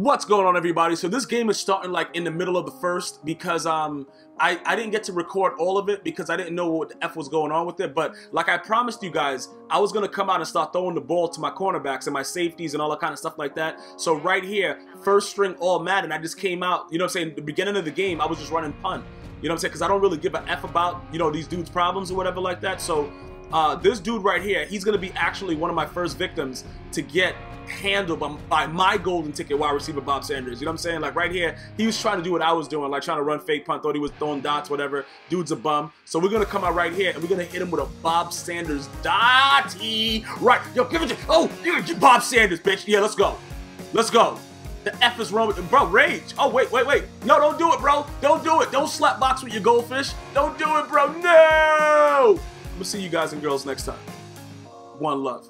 What's going on everybody? So this game is starting like in the middle of the first because um I, I didn't get to record all of it because I didn't know what the F was going on with it. But like I promised you guys, I was gonna come out and start throwing the ball to my cornerbacks and my safeties and all that kind of stuff like that. So right here, first string all Madden, I just came out, you know what I'm saying, the beginning of the game, I was just running punt. You know what I'm saying? Because I don't really give a F about, you know, these dudes' problems or whatever like that. So uh, this dude right here, he's going to be actually one of my first victims to get handled by, by, my golden ticket wide receiver Bob Sanders. You know what I'm saying? Like right here, he was trying to do what I was doing, like trying to run fake punt, thought he was throwing dots, whatever. Dude's a bum. So we're gonna come out right here and we're gonna hit him with a Bob Sanders dotty. Right, yo, give it to oh, you get Bob Sanders, bitch. Yeah, let's go. Let's go. The F is wrong with bro, rage. Oh, wait, wait, wait. No, don't do it, bro. Don't do it. Don't slap box with your goldfish. Don't do it, bro. No! We'll see you guys and girls next time. One love.